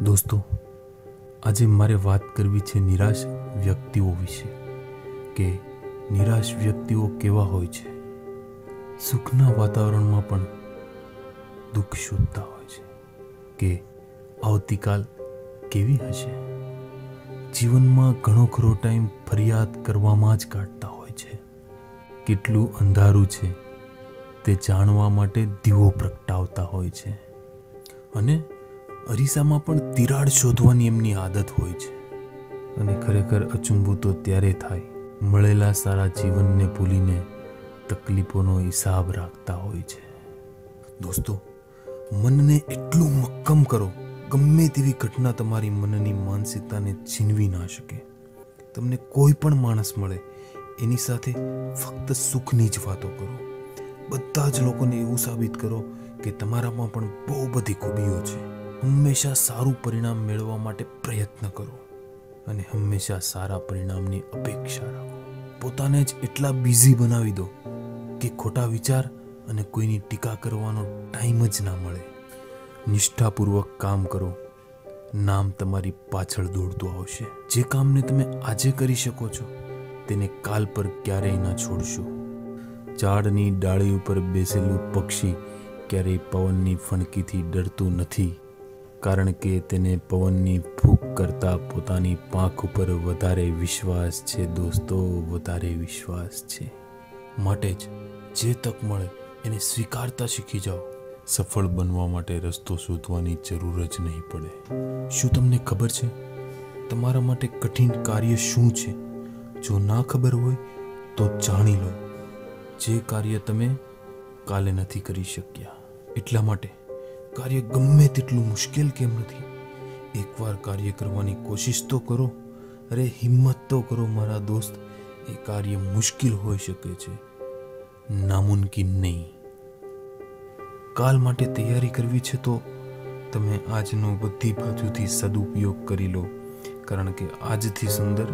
દોસ્તો, આજે મારે વાત કરવી છે નિરાશ વ્યક્તિઓ વિશે કે નિરાશ વ્યક્તિઓ કેવા હોય છે? સુખના વાતાવરણમાં પણ દુઃખ શોધતા હોય છે કે આવતીકાલ કેવી હશે? જીવનમાં ઘણો ખરો ટાઈમ ફરિયાદ કરવામાં જ કાઢતા હોય છે. કેટલું અંધારું છે તે જાણવા માટે દીવો પ્રગટાવતા હોય છે. અને અરીસામાં પણ તિરાડ શોધવાની એમની આદત હોય છે. અને ખરેખર અચંબુ તો ત્યારે થાય, મળેલા સારા જીવનને ભૂલીને તકલીફોનો હિસાબ રાખતા હોય છે. દોસ્તો, મનને એટલું મક્કમ કરો, ગમે તેવી ઘટના તમારી મનની માનસિકતાને છીનવી ના શકે. તમને કોઈ પણ માણસ મળે, એની સાથે ફક્ત સુખની જ વાતો કરો. બધા જ લોકોને એવું સાબિત કરો કે તમારામાં પણ બહુ બધી ખૂબીઓ છે. હંમેશા સારું પરિણામ મેળવવા માટે પ્રયત્ન કરો અને હંમેશા સારા પરિણામની અપેક્ષા રાખો. પોતાને જ એટલા બિઝી બનાવી દો કે ખોટા વિચાર અને કોઈની ટીકા કરવાનો ટાઈમ જ ના મળે. નિષ્ઠાપૂર્વક કામ કરો. નામ તમારી પાછળ દોડતું આવશે. જે કામને તમે આજે કરી શકો છો, તેને કાલ પર ક્યારેય ના છોડશો. ઝાડની ડાળી ઉપર બેસેલું પક્ષી ક્યારેય પવનની ફણકીથી ડરતું નથી. કારણ કે તેને પવનની ફૂંક કરતાં પોતાની પાંખ ઉપર વધારે વિશ્વાસ છે દોસ્તો, વધારે વિશ્વાસ છે. માટે જ જે તક મળે એને સ્વીકારતા શીખી જાઓ. સફળ બનવા માટે રસ્તો શોધવાની જરૂર જ નહીં પડે. શું તમને ખબર છે? તમારા માટે કઠિન કાર્ય શું છે? જો ના ખબર હોય, તો જાણી લો. જે કાર્ય તમે કાલે નથી કરી શક્યા. એટલા માટે કાર્ય ગમે તેટલું મુશ્કેલ કેમ નથી? એકવાર કાર્ય કરવાની કોશિશ તો કરો. અરે, હિંમત તો કરો, મારા દોસ્ત. એ કાર્ય મુશ્કેલ હોઈ શકે છે. નામુમકિન નહીં. કાલ માટે તૈયારી કરવી છે તો તમે આજનો બધી બાજુથી સદુપયોગ કરી લો. કારણ કે આજથી સુંદર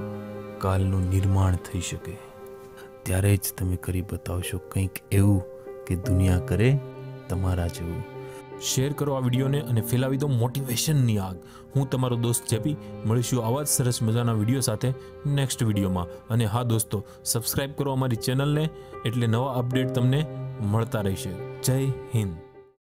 કાલનું નિર્માણ થઈ શકે. ત્યારે જ તમે કરી બતાવશો કંઈક એવું કે દુનિયા કરે તમારા જેવું. શેર કરો આ વિડીયોને અને ફેલાવી દો મોટિવેશનની આગ. હું તમારો દોસ્ત જેપી. મળીશું આવા જ સરસ મજાના વીડિયો સાથે નેક્સ્ટ વિડીયોમાં. અને હા દોસ્તો સબસ્ક્રાઈબ કરો અમારી ચેનલને એટલે નવા અપડેટ તમને મળતા રહેશે. જય હિન્દ.